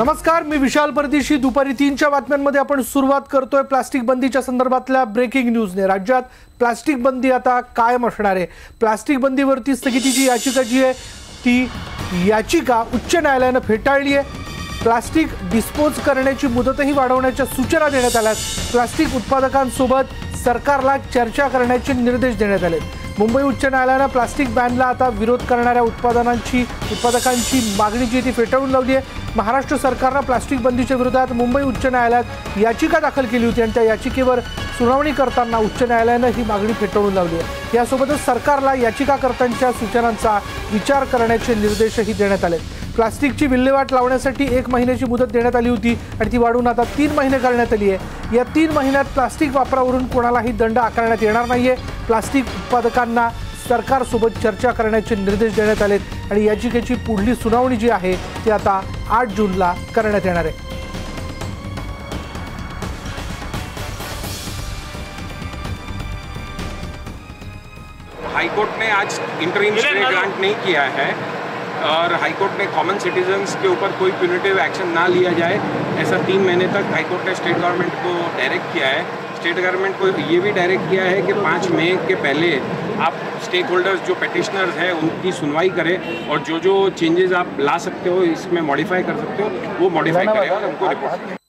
नमस्कार मी विशाल परदेशी. दुपारी तीनच्या बातम्यांमध्ये आपण सुरुवात करतोय प्लास्टिक बंदीच्या संदर्भातल्या ब्रेकिंग न्यूजने. राज्यात प्लास्टिक बंदी आता कायम असणार आहे. प्लास्टिक बंदीवरती स्थगितीची याचिका जी आहे ती याचिका उच्च न्यायालयानं फेटाळली आहे. प्लास्टिक डिस्पोज करण्याची मुदतही वाढवण्याच्या सूचना देण्यात आल्या प्लास्टिक उत्पादकांसोबत सरकारला चर्चा करण्याचे निर्देश देण्यात आले मुंबई उच्च न्यायालयानं प्लास्टिक बॅनला आता विरोध करणाऱ्या उत्पादनांची उत्पादकांची मागणी जी आहे ती फेटाळून लावली आहे. महाराष्ट्र सरकारनं प्लास्टिक बंदीच्या विरोधात मुंबई उच्च न्यायालयात याचिका दाखल केली होती आणि त्या याचिकेवर सुनावणी करताना उच्च न्यायालयानं ही मागणी फेटाळून लावली आहे. यासोबतच सरकारला याचिकाकर्त्यांच्या सूचनांचा विचार करण्याचे निर्देशही देण्यात आले. प्लास्टिकची विल्हेवाट लावण्यासाठी एक महिन्याची मुदत देण्यात आली होती आणि ती वाढून आता तीन महिने करण्यात आली आहे. या तीन महिन्यात प्लास्टिक वापरावरून कोणालाही दंड आकारण्यात येणार नाहीये. प्लास्टिक उत्पादकांना सरकारसोबत चर्चा करण्याचे निर्देश देण्यात आलेत आणि याचिकेची पुढली सुनावणी जी आहे ती आता आठ जूनला करण्यात येणार आहे. हाईकोर्ट ने आज इंटरिम स्टे ग्रांट नहीं किया है। और हाईकोर्ट ने कॉमन सिटीजन्स के ऊपर कोई प्यूनिटिव एक्शन ना लिया जाए ऐसा तीन महीने तक हाईकोर्ट ने स्टेट गवर्नमेंट को डायरेक्ट किया है। स्टेट गवर्नमेंट को ये भी डायरेक्ट किया है कि पाँच मई के पहले आप स्टेक होल्डर्स जो पटिशनर्स हैं उनकी सुनवाई करें और जो जो चेंजेस आप ला सकते हो इसमें मॉडिफाई कर सकते हो वो मॉडिफाई करें और हमको रिपोर्ट